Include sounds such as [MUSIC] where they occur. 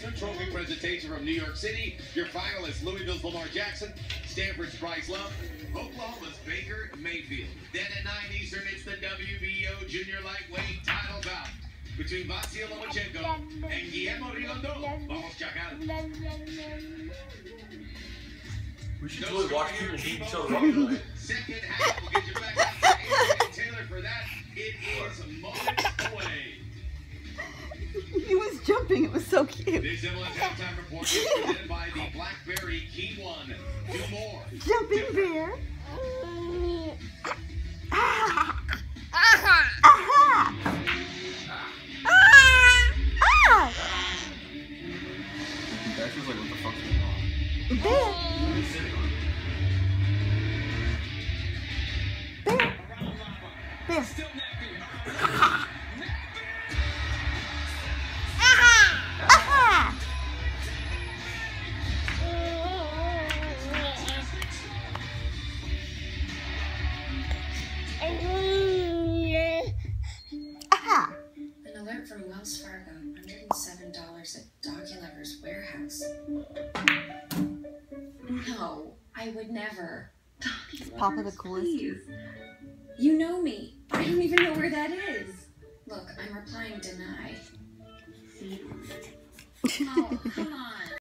Heisman Trophy presentation from New York City. Your finalists Louisville's Lamar Jackson, Stanford's Bryce Love, Oklahoma's Baker Mayfield. Then at 9 Eastern, it's the WBO Junior Lightweight title bout between Vasil Lomachenko and Guillermo Rigondeaux. Vamos, Chacal. We should totally watch people beat each other up. Second half will get you back jumping. It was so cute. This MLS [LAUGHS] halftime report is presented by the BlackBerry Key One. Do more. Jumping bear. Ah. Ah. Ah. That feels like from Wells Fargo. $107 at DocuLover's warehouse. No, I would never. Papa the coolest. Please. You know me. I don't even know where that is. Look, I'm replying deny. [LAUGHS] Oh, come on.